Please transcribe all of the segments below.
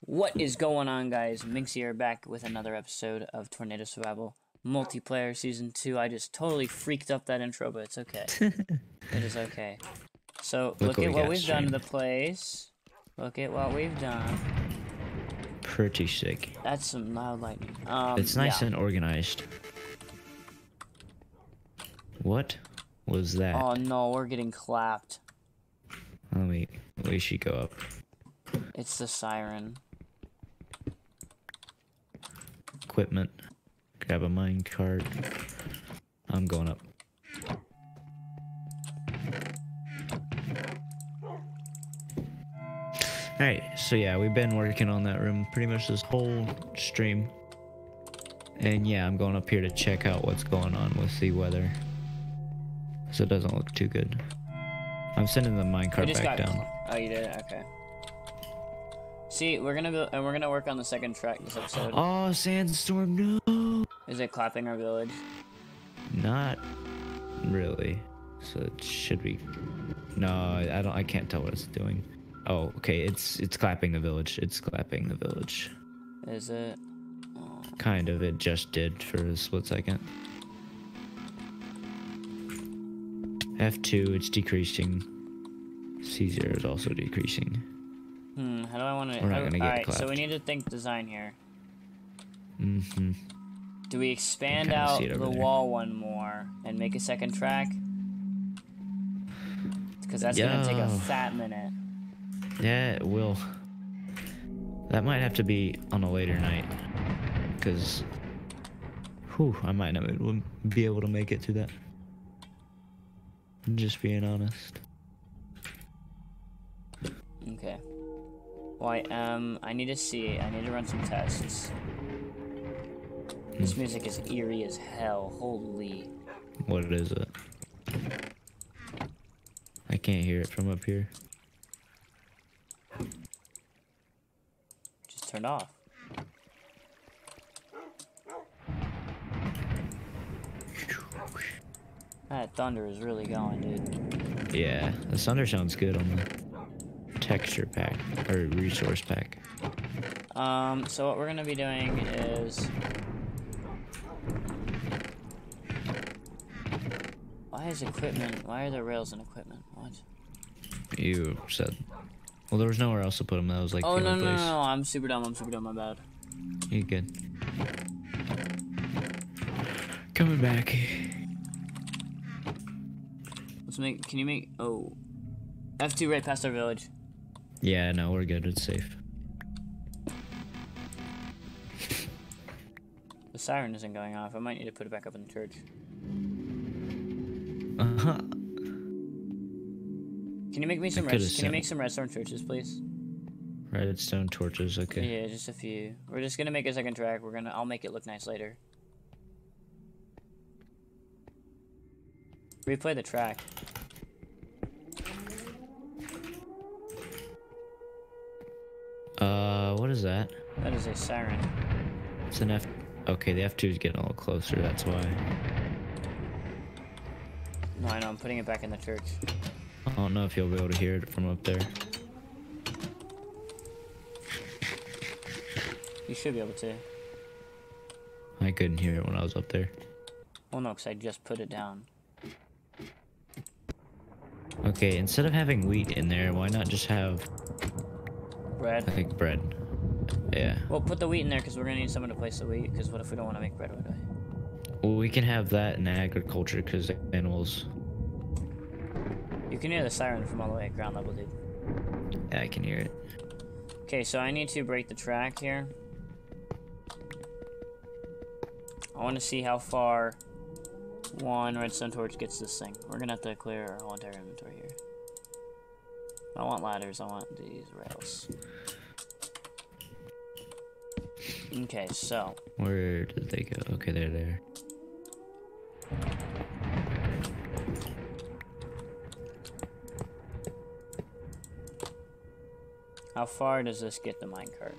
What is going on, guys? Minx here, back with another episode of Tornado Survival Multiplayer Season 2. I just totally freaked up that intro, but it's okay. it is okay. So, Look look, at what we've done to the place. Look at what we've done. Pretty sick. That's some loud lightning. Um, It's nice yeah. and organized. What was that? Oh no, we're getting clapped. Let me we should go up. It's the siren. Equipment. Grab a mine cart. I'm going up. Alright, so yeah, we've been working on that room pretty much this whole stream. And yeah, I'm going up here to check out what's going on with the weather. So it doesn't look too good. I'm sending the minecart back got. down. Oh, you did. Okay. See, we're gonna go, and we're gonna work on the second track this episode. Oh, sandstorm, no! Is it clapping our village? Not really. So it should be. No, I don't. I can't tell what it's doing. Oh, okay. It's it's clapping the village. It's clapping the village. Is it? Oh, Kind of. It just did for a split second. F2. It's decreasing. C0 is also decreasing. Hmm. How do I want to? We're not gonna get Alright, so we need to think design here. Mm-hmm. Do we expand out the there. wall one more and make a second track? Because that's gonna take a fat minute. Yeah, it will. That might have to be on a later night, because, whew, I might not be able to make it to that. I'm just being honest. Okay. I um, I need to see. I need to run some tests. This Hmm. music is eerie as hell. Holy. What is it? I can't hear it from up here. Just turned off. That thunder is really going, dude. Yeah, the thunder sounds good on the texture pack or resource pack. Um, so what we're gonna be doing is. Why is equipment? Why are there rails in equipment? What? You said. Well, there was nowhere else to put them. That was like Oh the no only no no place. no! I'm super dumb. I'm super dumb. My bad. You good? Coming back. Let's make. Can you make? Oh. F2 right past our village. Yeah, no, we're good. It's safe. The siren isn't going off. I might need to put it back up in the church. Uh-huh. Can you make me some red? Can you make some redstone churches, please? Redstone torches, okay. Yeah, just a few. We're just gonna make a second track. We're gonna. I'll make it look nice later. Replay the track. Uh, what is that? That is a siren. It's an F. Okay, the F2 is getting a little closer, that's why. No, I know. I'm putting it back in the church. I don't know if you'll be able to hear it from up there. You should be able to. I couldn't hear it when I was up there. Well, no, because I just put it down. Okay, instead of having wheat in there, why not just have, Bread. I think, bread? Yeah. Well, put the wheat in there because we're gonna need someone to place the wheat. Because what if we don't want to make bread right away? Well, we can have that in agriculture because animals. You can hear the siren from all the way at ground level, dude. Yeah, I can hear it. Okay, so I need to break the track here. I want to see how far one redstone torch gets this thing. We're gonna have to clear our whole entire inventory. I want ladders. I want these rails. Okay, so Where did they go? Okay, they're there. how far does this get the minecart?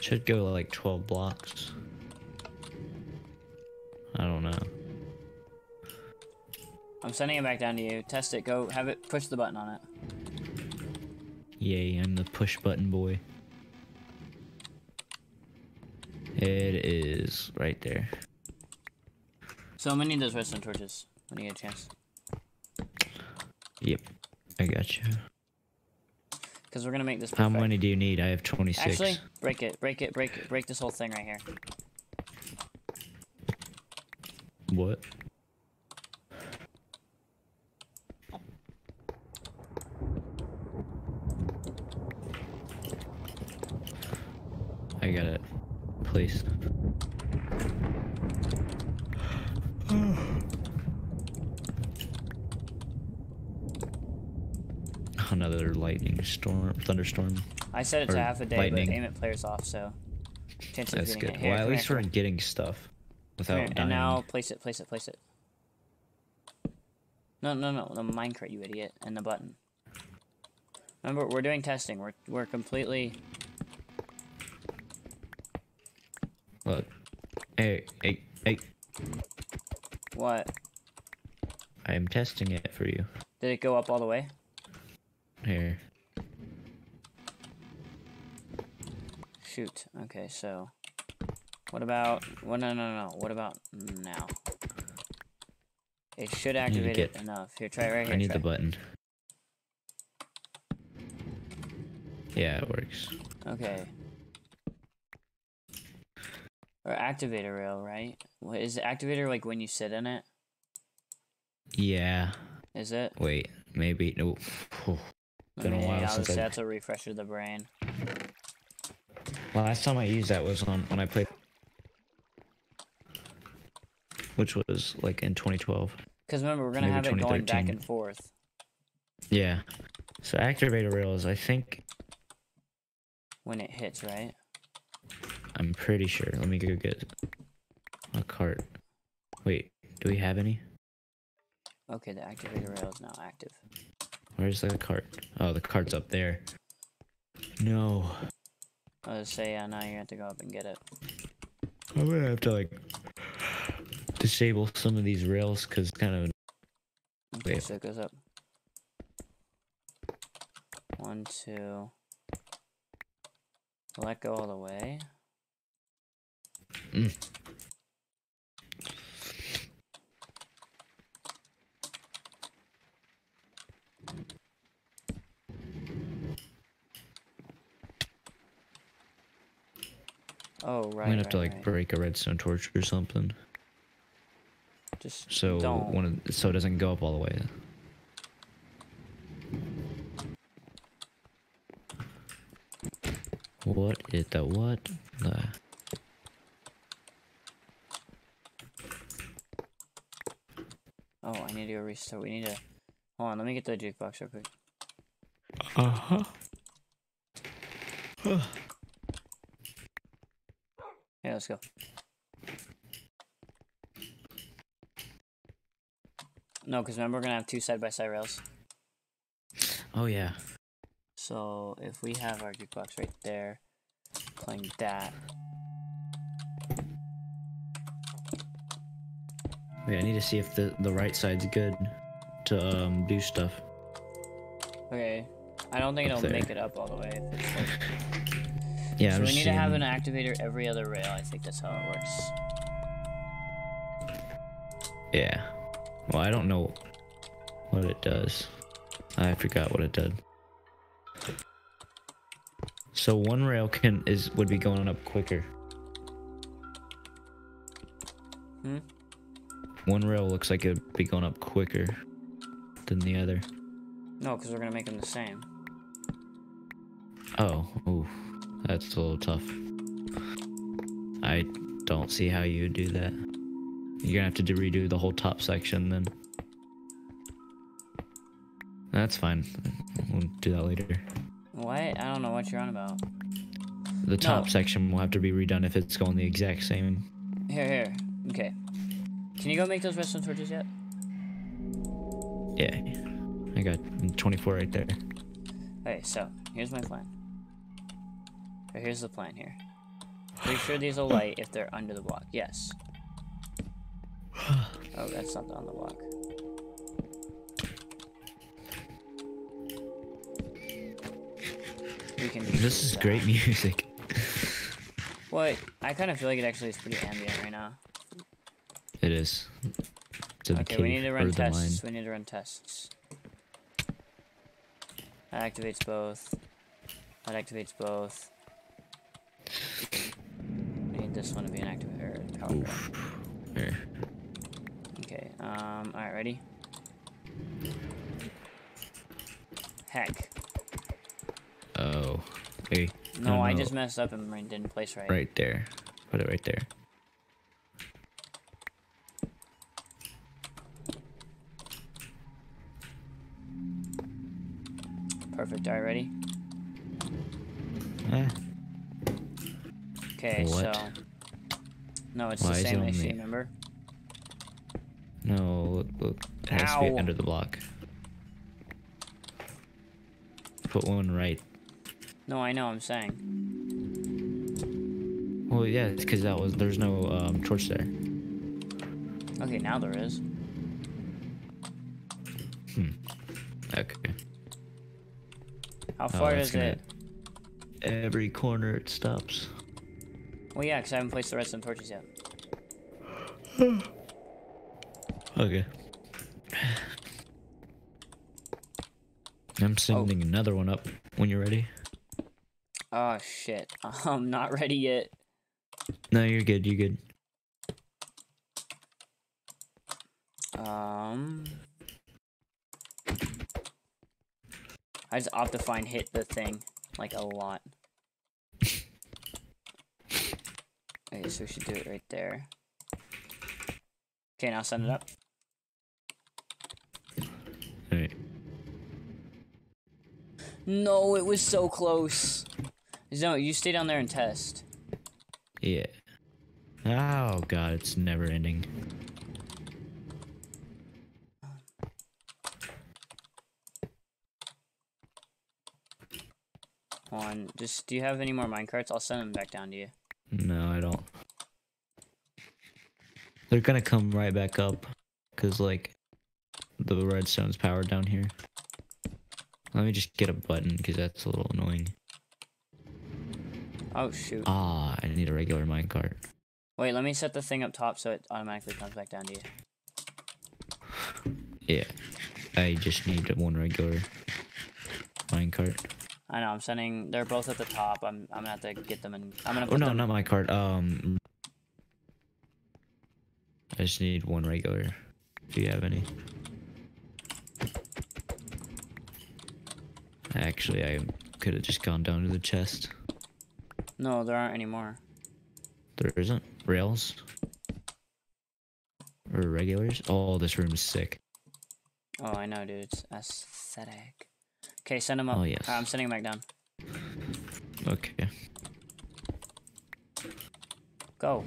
Should go like 12 blocks. I don't know. I'm sending it back down to you. Test it. Go have it. Push the button on it. Yay, I'm the push button boy. It is right there. So I'm gonna need those redstone torches when you get a chance. Yep, I got you. Because we're gonna make this. How many do you need? I have 26. Actually, break it, break it, break it, break this whole thing right here. What? I got it. Please. Another lightning storm, thunderstorm. I set it to half a day, lightning. but aim it players off, so chances That's good. Well, at least we're getting stuff without here, dying. And now place it, place it, place it. No, no, no, the minecart, you idiot, and the button. Remember, we're doing testing. We're we're completely. Look. Hey, hey, hey! What? I am testing it for you. Did it go up all the way? Here. Shoot. Okay, so. What about. Well, no, no, no. What about now? It should activate it enough. Here, try it right here. I need try. the button. Yeah, it works. Okay. Or activator rail, right? What is activator like when you sit in it? Yeah. Is it? Wait, maybe. No. Been a Okay, while I'll since I- That's a refresher of the brain. Last time I used that was on when I played, which was like in 2012. Because remember, we're gonna have it going back and forth. Yeah. So activator rails, I think when it hits, right? I'm pretty sure. Let me go get a cart. Wait, do we have any? Okay, the activator rail is now active. Where's the cart? Oh, the cart's up there. No. I was say, yeah, now you have to go up and get it. I'm gonna have to like disable some of these rails because kind of Okay, so it goes up. One, two. Let go all the way. Mm. Oh, right. I'm gonna have right, to like right. break a redstone torch or something. Just So don't. one of, so it doesn't go up all the way. What is that? what? The Oh, I need to go restart. We need to. Hold on, let me get the jukebox real quick. uh huh. Yeah, let's go. No, because remember we're gonna have two side by side rails. Oh yeah. So if we have our jukebox right there, playing that. Wait, I need to see if the the right side's good to um do stuff. Okay. I don't think Up it'll there. make it up all the way. If it's like... Yeah, so we need to have an activator every other rail. I think that's how it works. Yeah. Well, I don't know what it does. I forgot what it did. So one rail can is would be going up quicker. Hmm? One rail looks like it'd be going up quicker than the other. No, because we're gonna make them the same. Oh, ooh, that's a little tough. I don't see how you would do that. You're gonna have to do- redo the whole top section then. That's fine. We'll do that later. What? I don't know what you're on about. The top No. section will have to be redone if it's going the exact same. Here, here. Okay. Can you go make those redstone torches yet? Yeah, I got 24 right there. Okay, so here's my plan. Or here's the plan here. Pretty sure these will light if they're under the block. Yes. Oh, that's not on the block. can. This is great music. What? I kind of feel like it actually is pretty ambient right now. It is. Okay, we need to run tests. We need to run tests. That activates both. That activates both. This one to be an activator. Power. Oof. Okay. Um. All right. Ready? Heck. Oh. Hey. No, No, I no. just messed up and didn't place right. Right there. Put it right there. Perfect. All right. Ready? Ah. Okay. What? So. No, it's Why the it same on issue. Remember? No, look, look. It has to be under the block. Put one right. No, I know. I'm saying. Well, yeah, it's because that was there's no um, torch there. Okay. Now there is. Hmm. Okay. How Oh, far that's is gonna- it? Every corner it stops. Well, yeah, because I haven't placed the redstone torches yet. Okay. Oh. I'm sending another one up when you're ready. Oh shit. I'm not ready yet. No, you're good. You're good. Um. I just Optifine hit the thing like a lot. Okay, so we should do it right there. Okay, now send it up. Alright. No, it was so close. No, you stay down there and test. Yeah. Oh god, it's never ending. Hold on, just do you have any more minecarts? I'll send them back down to you. No. They're gonna come right back up, cause like the redstone's powered down here. Let me just get a button, cause that's a little annoying. Oh shoot. Ah, I need a regular minecart. Wait, let me set the thing up top so it automatically comes back down to you. Yeah, I just need one regular minecart. I know, I'm sending they're both at the top. I'm I'm gonna have to get them and I'm gonna Oh put no, them not minecart. Um, I just need one regular. Do you have any? Actually, I could have just gone down to the chest. No, there aren't any more. There isn't rails or regulars. Oh, this room is sick. Oh, I know, dude. It's aesthetic. Okay, send them up. Oh, yes. I'm sending them back down. Okay. Go.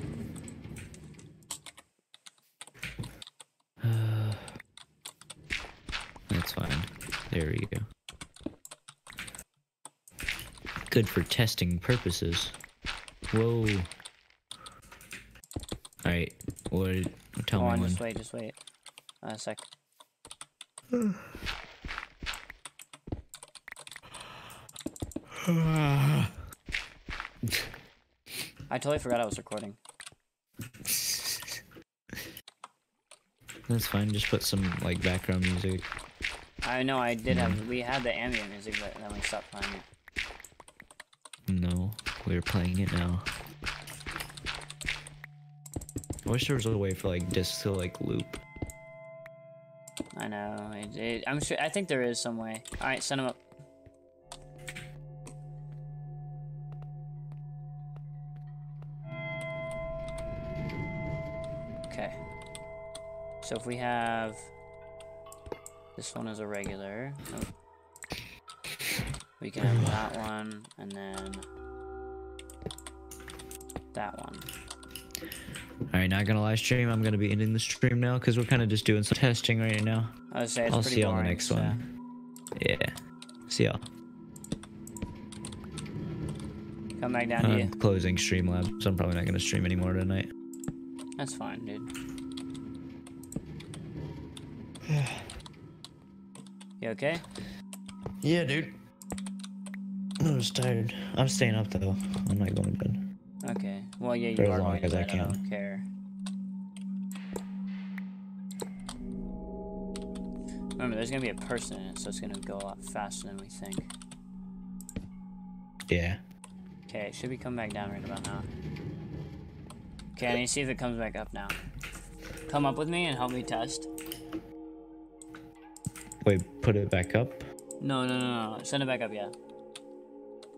That's fine. There we go. Good for testing purposes. Whoa. Alright. What? Tell Hold me on, when. just wait, just wait. Uh, a sec. I totally forgot I was recording. That's fine. Just put some like background music. I know I did have we had the ambient music, but then we stopped playing it. No, we're playing it now. I wish there was a way for like discs to like loop. I know. It, it, I'm sure. I think there is some way. All right, send them up. Okay. So if we have this one is a regular, oh. we can have that one and then that one. Alright, not gonna live stream. I'm gonna be ending the stream now because we're kind of just doing some testing right now. I would say it's I'll pretty see you on boring, the next so- one. Yeah. See y'all. Come back down to I'm you. closing Streamlabs, so I'm probably not gonna stream anymore tonight. That's fine, dude. You okay? Yeah, dude. I was tired. I'm staying up though. I'm not going to bed. Okay. Well, yeah, you For as are long as I can. don't care. Remember, there's gonna be a person in it, so it's gonna go a lot faster than we think. Yeah. Okay, it should be coming back down right about now. Okay, I need to see if it comes back up now. Come up with me and help me test. Wait, put it back up. No, no, no, no. Send it back up, yeah.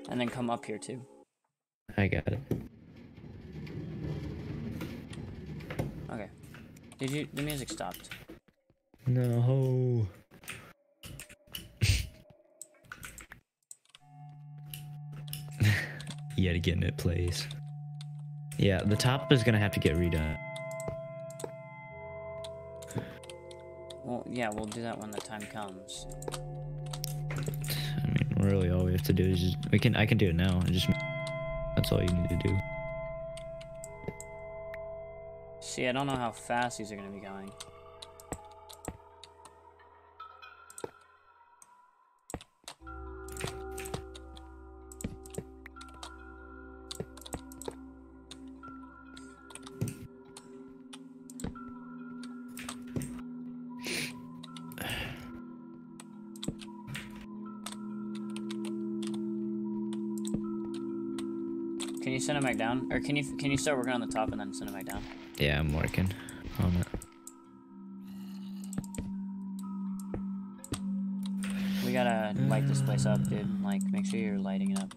And then come up here too. I got it. Okay. Did you? The music stopped. No. Yet again, it plays. Yeah, the top is gonna have to get redone. Well, yeah, we'll do that when the time comes. I mean, really, all we have to do is just we can. I can do it now. and just that's all you need to do. See, I don't know how fast these are gonna be going. Back down, or can you can you start working on the top and then send it back down? Yeah, I'm working on it. We gotta light this place up, dude. Like, make sure you're lighting it up.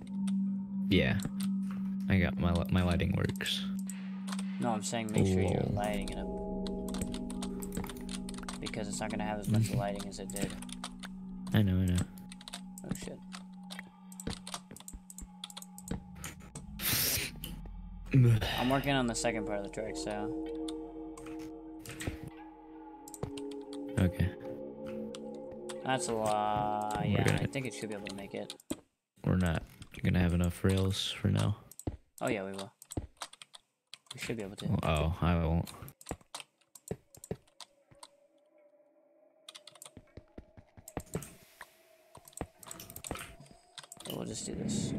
Yeah, I got my my lighting works. No, I'm saying make sure you're lighting it up. Because it's not gonna have as much lighting as it did. I know, I know. Oh shit. I'm working on the second part of the track, so. Okay, That's a lot. Yeah, I gonna- think it should be able to make it. we're not gonna have enough rails for now. Oh, yeah, we will. We should be able to. Oh, I won't. We'll just do this.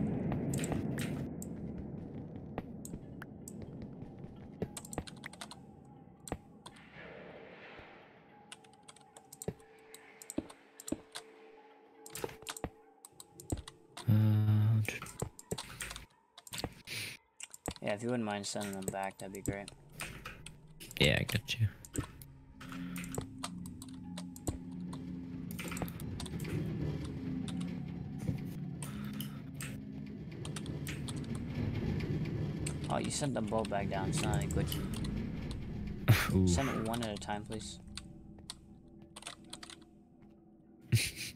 Yeah, if you wouldn't mind sending them back, that'd be great. yeah, I got you. Oh, you sent them both back down. It's not glitch. Ooh. Send it one at a time, please.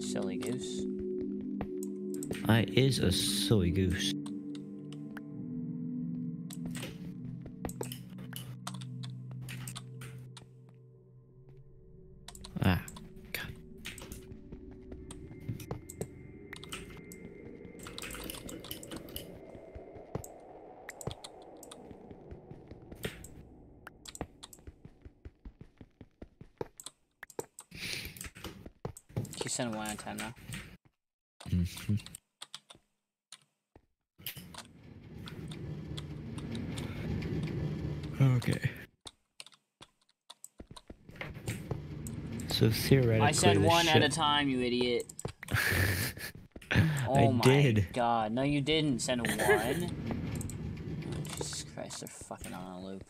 Silly goose. I is a silly goose. So theoretically, I said one at a time, you idiot. Oh I my did. god. No, you didn't send one. oh, Jesus Christ, they're fucking on a loop.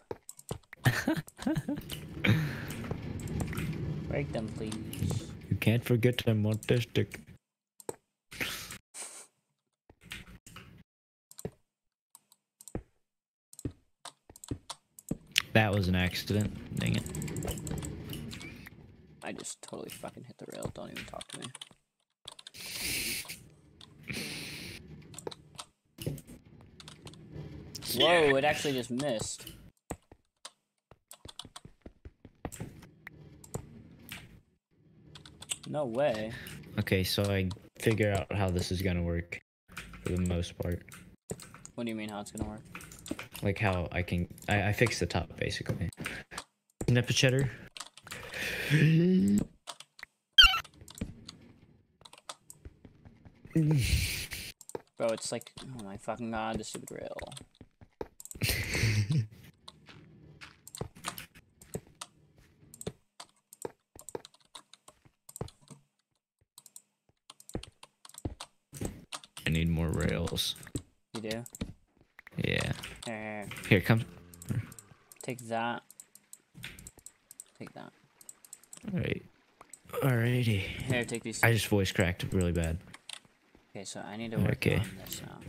Break them, please. You can't forget I'm autistic. That was an accident. Dang it. Just totally fucking hit the rail. Don't even talk to me. Whoa, it actually just missed. No way. Okay, so I figure out how this is gonna work for the most part. What do you mean how it's gonna work? Like how I can I, I fix the top basically. Snip a cheddar. Bro, it's like, oh my fucking god, the stupid rail. I need more rails. You do? Yeah. Here, here, Here, come. take that. Take that. Alright. Alrighty. Here, take these. I just voice cracked really bad. Okay, so I need to work Okay. on this um,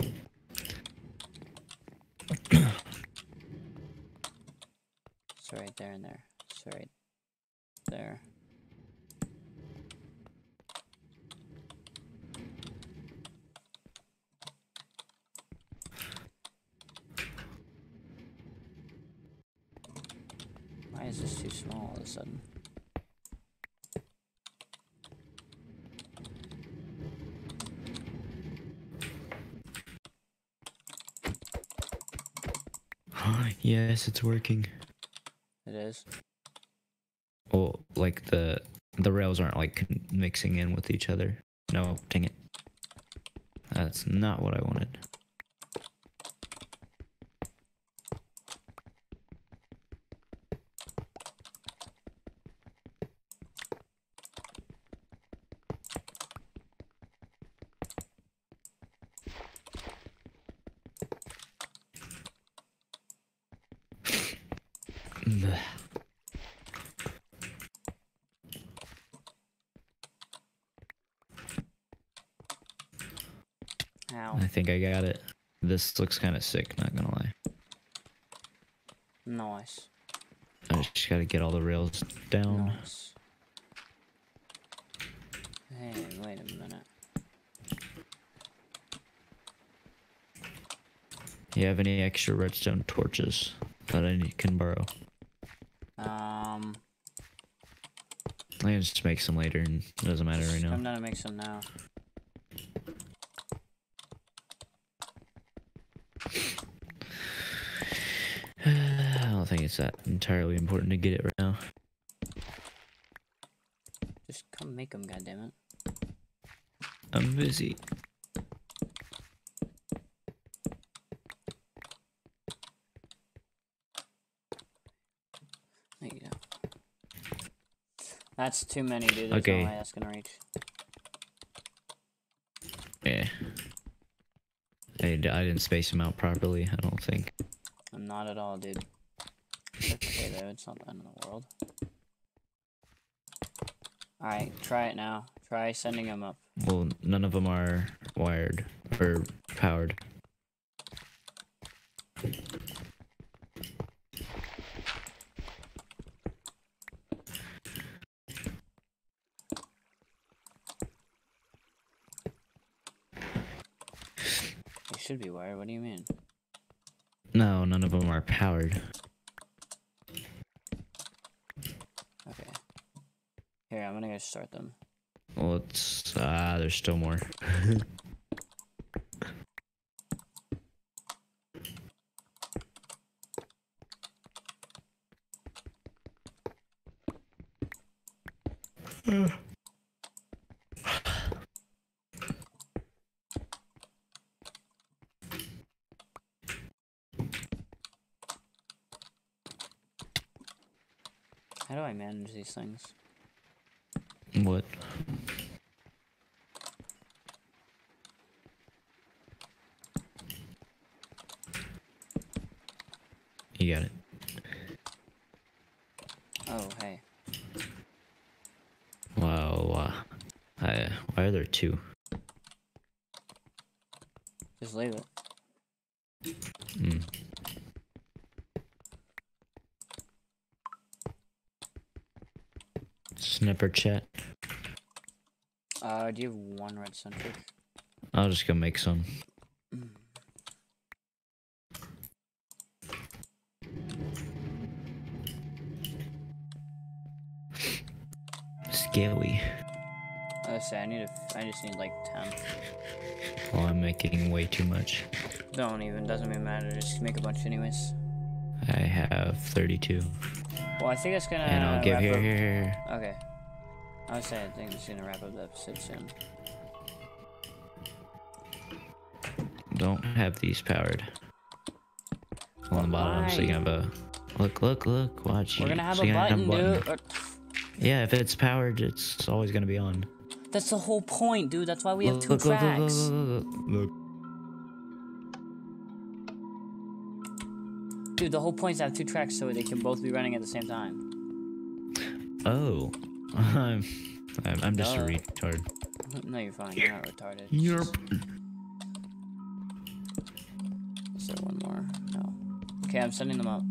now. so right there and there. So right there. Why is this too small all of a sudden? It's working. It is. Well, like the the rails aren't like mixing in with each other. No, dang it. That's not what I wanted. Ow. I think I got it. This looks kind of sick, not gonna lie. Nice. I just gotta get all the rails down. Nice. Hey, wait a minute. You have any extra redstone torches that I can borrow? Um, I can just make some later and it doesn't matter right now. I'm gonna make some now. I don't think it's that entirely important to get it right now. Just come make them, goddammit. I'm busy. There you go. That's too many, dude. There's Okay. no way that's gonna reach. Yeah. I, I didn't space them out properly, I don't think. I'm not at all, dude. It's okay though, it's not the end of the world. Alright, try it now. Try sending them up. Well, none of them are wired or powered. They should be wired, what do you mean? No, none of them are powered. Okay. Here, I'm gonna go start them. Well, it's ah, there's still more. manage these things? What? You got it. Oh, hey. Wow. Uh, I, why are there two? Just leave it. Hmm. Snipper chat. Uh, do you have one red centric? I'll just go make some. Scary. I say I need a. I just need like ten. Well, I'm making way too much. Don't even. Doesn't even matter. Just make a bunch anyways. I have 32. Well, I think that's gonna. and I'll give here, here, here. Okay. I would say I think it's gonna wrap up the episode soon. don't have these powered. On the bottom, so you can have a look, look, look, watch. We're gonna have so a button, dude. Or- Yeah, if it's powered, it's always gonna be on. That's the whole point, dude. That's why we have two look, tracks. look. Dude, the whole point is to have two tracks so they can both be running at the same time. Oh, I'm, I'm, I'm just a uh, retard. No, you're fine. You're not retarded. Yerp. Is there one more? No. Okay, I'm sending them up.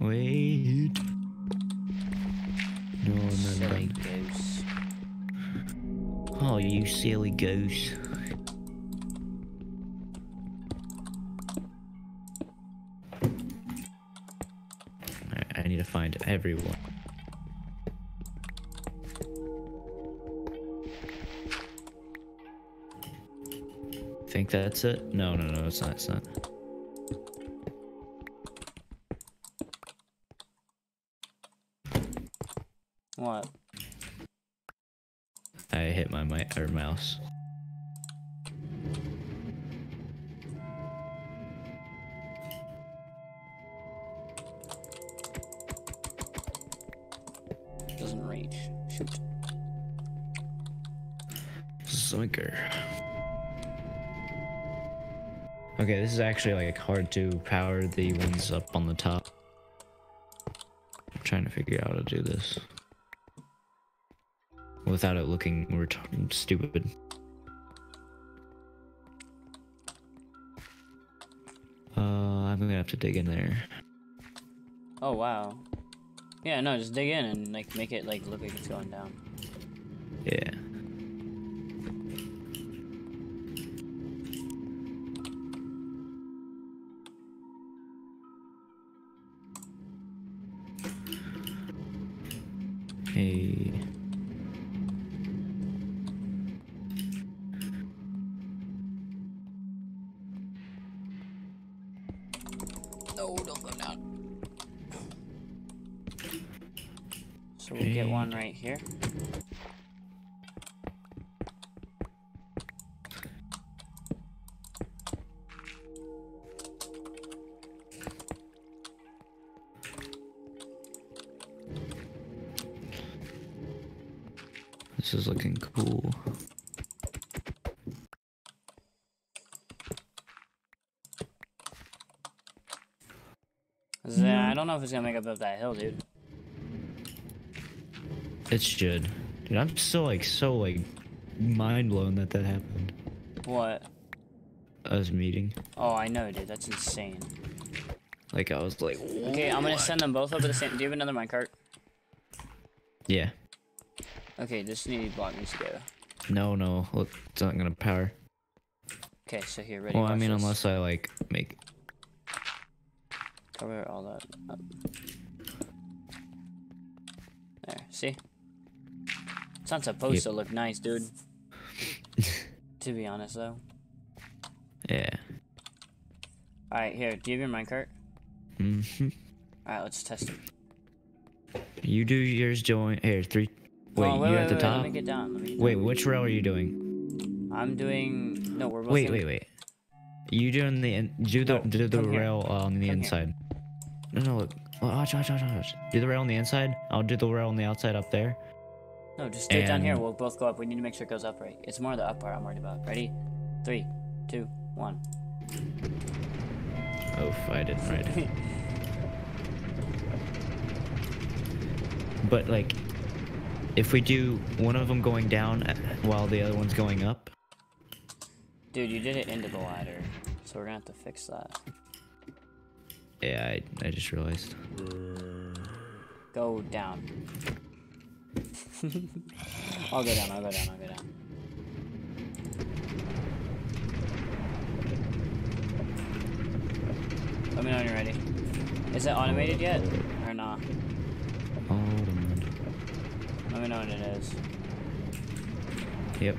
Wait. No, no, Silly no. goose. Oh, you silly goose. I need to find everyone. Think that's it? No, no, no, it's not. It's not. What? I hit my mic or mouse. Okay, this is actually like hard to power the ones up on the top. I'm trying to figure out how to do this without it looking retarded stupid. Uh, I'm gonna have to dig in there. Oh wow. Yeah, no, just dig in and like make it like look like it's going down. Yeah. No, don't go down. So we'll get one right here. Know if it's gonna make it up that hill, dude. It should. Dude, I'm still like so like mind blown that that happened. What? Us meeting. Oh, I know, dude. That's insane. Like I was like, Okay, I'm gonna send them both up at the same. Do you have another minecart? yeah. Okay, this need block needs to go. No, no. Look, it's not gonna power. Okay, so here, ready? Well, I mean, this. unless I like make. Cover all that up. There, see? It's not supposed Yep. to look nice, dude. to be honest, though. Yeah. Alright, here, do you have your minecart? hmm Alright, let's test it. You do yours, join. Here, three. Wait, Oh, you wait, at the wait, top. Let me get down. Let me Wait, which row are you doing? I'm doing. No, we're both. Wait, in- wait, wait. You doing the in- do the No, do the here. rail on the Come here. inside? No, no, look. Watch, watch, watch, watch. Do the rail on the inside. I'll do the rail on the outside up there. No, just stay down here. We'll both go up. We need to make sure it goes up right. It's more the up part I'm worried about. Ready? Three, two, one. Oh, I didn't right. But like, if we do one of them going down uh, while the other one's going up, Dude, you did it into the ladder. So we're gonna have to fix that. yeah, I, I just realized. Go down. I'll go down, I'll go down, I'll go down. Let me know when you're ready. Is it automated yet? Or not? Automated. Let me know when it is. Yep,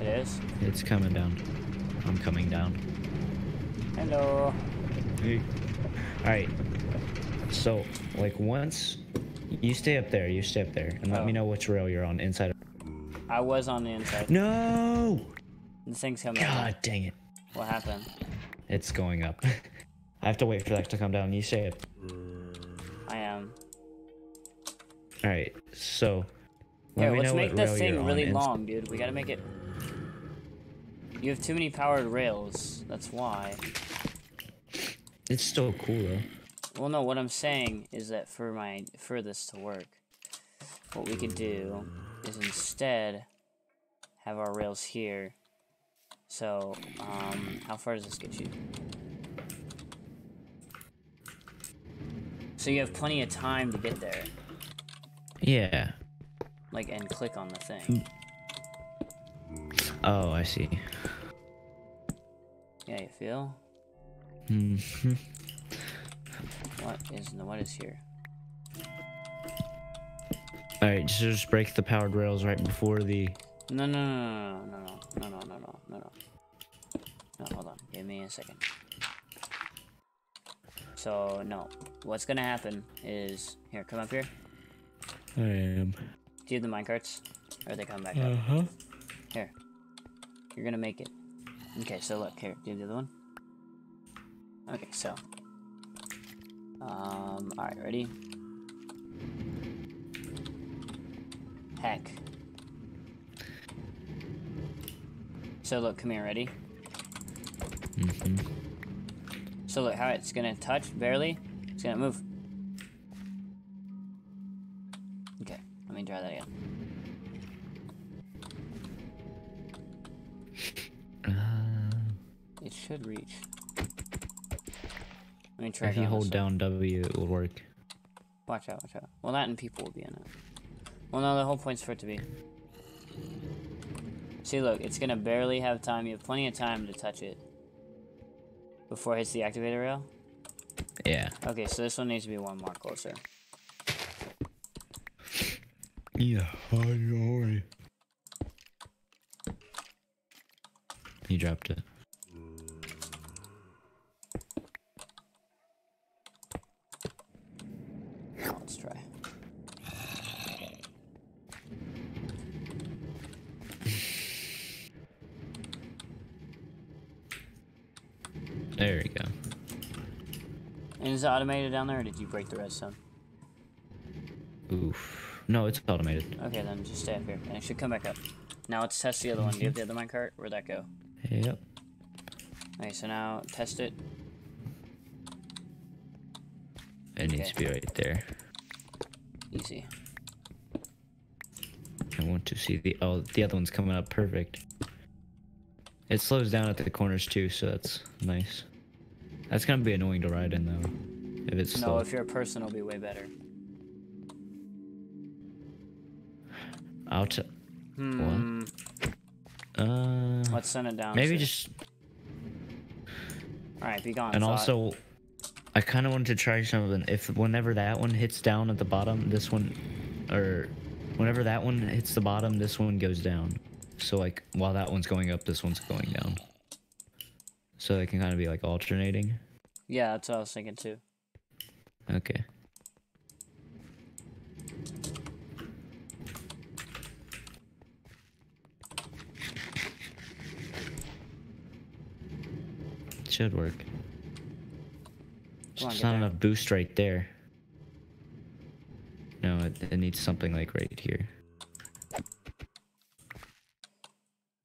It is? it's coming down. I'm coming down. Hello. Hey. All right. So, like once you stay up there, you stay up there, and let me Oh. know which rail you're on, inside. I was on the inside. No! The thing's coming. God dang it! What happened? It's going up. I have to wait for that to come down. You say it. I am. All right. So. Here, let's make this thing really long, dude. We gotta make it. You have too many powered rails. That's why. It's still cool though. Well, no. What I'm saying is that for my for this to work, what we could do is instead have our rails here. So, um, how far does this get you? So you have plenty of time to get there, Yeah. like, and click on the thing. Oh, I see. Yeah, you feel? hmm What is the what is here? All right. So just break the powered rails right before the. No, no, no, no, no, no, no, no, no, no, no, no. No, hold on. Give me a second. So, no. What's gonna happen is... Here, come up here. I am. Do you have the minecarts? Or are they coming back up? Uh huh. Here. You're gonna make it. Okay, so look, here. Do the other one? Okay, so... Um, alright, ready? Heck. So look, come here, ready? hmm So look how it's gonna touch barely. It's gonna move. Okay, let me try that again. Should reach. Let me try. if you going hold this way. down W, it will work. Watch out! Watch out! Well, that and people will be in it. Well, no, the whole point's for it to be. See, look, it's gonna barely have time. You have plenty of time to touch it before it hits the activator rail. Yeah. Okay, so this one needs to be one more closer. Yeah. Sorry. You dropped it. Now let's try. There we go. It automated down there, or did you break the redstone? Oof. No, it's automated. Okay, then just stay up here, and it should come back up. Now let's test the other one. Do you have the other minecart? Where'd that go? Yep. Okay, so now test it. It needs to be right there. Easy. I want to see the oh the other one's coming up perfect. It slows down at the corners too, so that's nice. That's gonna be annoying to ride in though. If it's No, slow. if you're a person, it'll be way better. I'll t- Hmm. uh Let's send it down. maybe just All right, be gone. and thought. also I kind of wanted to try something. If whenever that one hits down at the bottom, this one, or whenever that one hits the bottom, this one goes down. So like while that one's going up, this one's going down. So they can kind of be like alternating. Yeah, that's what I was thinking too. Okay. Should work. Just not enough boost right there. No, it, it needs something like right here.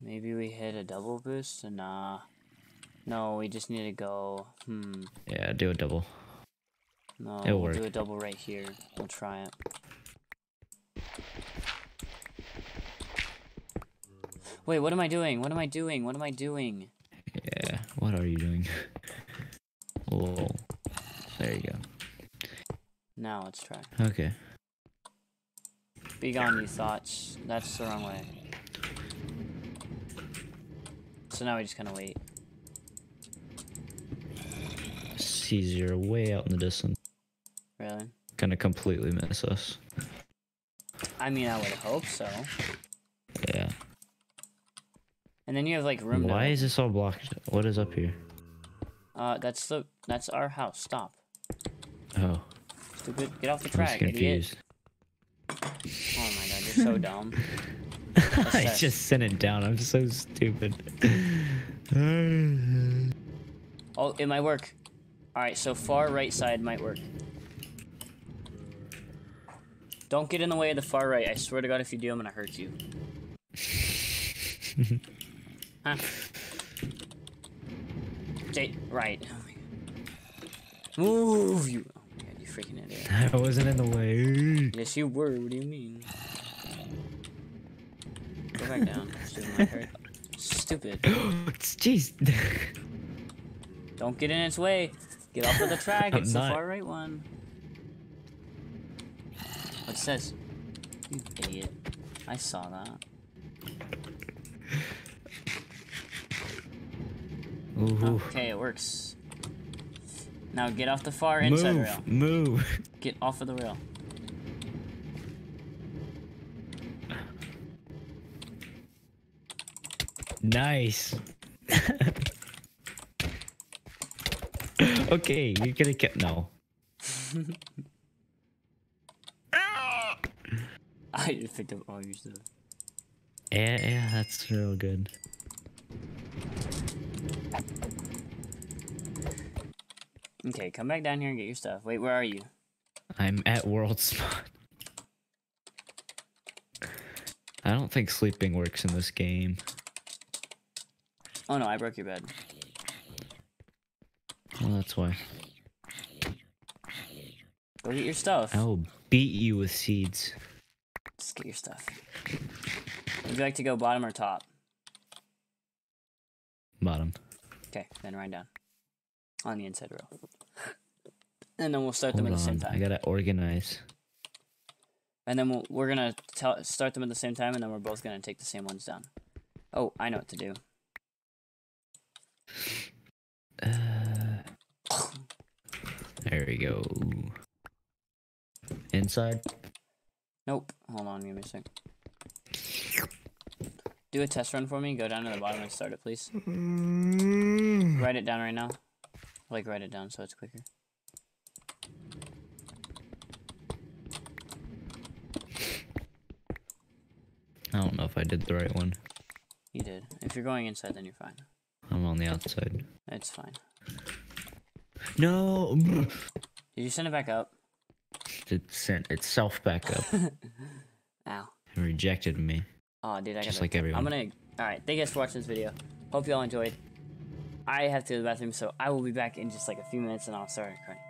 Maybe we hit a double boost? Nah. No, we just need to go. Hmm. Yeah, do a double. No, It'll we'll do a double right here. We'll try it. Wait, what am I doing? What am I doing? What am I doing? Yeah, what are you doing? Whoa. There you go. Now let's try. Okay. Be gone, you thoughts. That's the wrong way. So now we just kind of wait. Caesar way out in the distance. Gonna completely miss us. I mean, I would hope so. Yeah. And then you have like room. Why to, is this all blocked? What is up here? Uh, that's the that's our house. Stop. Oh, Stupid. Get off the track, idiot. confused. Oh my god, you're so dumb. I just sent it down. I'm so stupid. Oh, it might work. Alright, so far right side might work. Don't get in the way of the far right. I swear to God, if you do, I'm gonna hurt you. huh? Stay right. Oh. Move you. Oh my God, you freaking idiot. I wasn't in the way. Yes, you were. What do you mean? Go back down. Stupid. Jeez. Don't get in its way. Get off of the track. I'm It's the far right one. It says? You idiot. I saw that. Ooh. Okay, it works. Now get off the far inside Move. rail. Move. Get off of the rail. Nice. okay, you're gonna get no. I just picked up all your stuff. Yeah, yeah, that's real good. Okay, come back down here and get your stuff. Wait, where are you? I'm at world spot. I don't think sleeping works in this game. Oh no, I broke your bed. Well, that's why. Go get your stuff. I will beat you with seeds. Your stuff. Would you like to go bottom or top? Bottom. Okay, then right down. On the inside row. And then we'll start them Hold at the same time. I gotta organize. And then we'll, we're gonna tell, start them at the same time, and then we're both gonna take the same ones down. Oh, I know what to do. Uh, there we go. Inside. Nope. Hold on, give me a sec. Do a test run for me. Go down to the bottom and start it, please. Mm. Write it down right now. Like, write it down so it's quicker. I don't know if I did the right one. You did. If you're going inside, then you're fine. I'm on the outside. It's fine. No. Did you send it back up? It sent itself back up. Ow. It rejected me. Oh, dude, I Just gotta. like everyone. I'm gonna. All right, thank you guys for watching this video. Hope you all enjoyed. I have to go to the bathroom, so I will be back in just like a few minutes, and I'll start recording.